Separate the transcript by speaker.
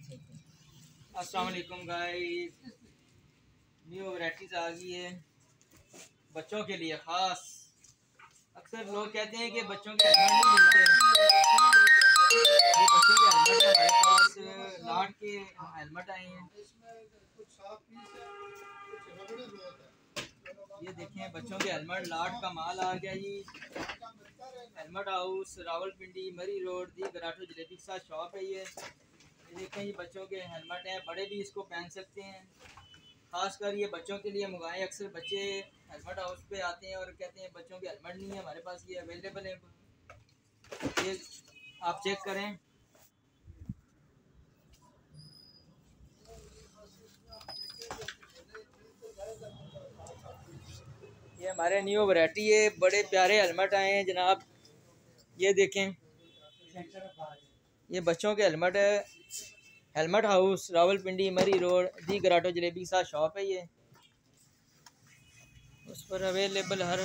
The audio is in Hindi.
Speaker 1: अस्सलाम वालेकुम गाइस। न्यू वैरायटीज आ गई है। बच्चों के लिए ख़ास। अक्सर लोग कहते हैं कि बच्चों के हेलमेट नहीं मिलते। बच्चों के हेलमेट हमारे पास लाट के हेलमेट आए हैं। ये देखें, बच्चों के हेलमेट लाट का माल आ गया जी। हेलमेट हाउस, रावलपिंडी, मरी रोड, दी गराटो जलेबी के साथ शॉप है ये। देखें, ये बच्चों के हेलमेट हैं, बड़े भी इसको पहन सकते हैं। खासकर ये बच्चों के लिए मंगाए अक्सर बच्चे हेलमेट हाउस पे आते हैं और कहते हैं, बच्चों के हेलमेट नहीं है, हमारे पास ये अवेलेबल है। ये आप चेक करें। ये हमारे न्यू वैरायटी है बड़े प्यारे हेलमेट आए हैं, जनाब। ये देखें। ये बच्चों के हेलमेट है। हेलमेट हाउस, रावलपिंडी, मरी रोड, दी गराटो जलेबी के साथ शॉप है ये। उस पर अवेलेबल हर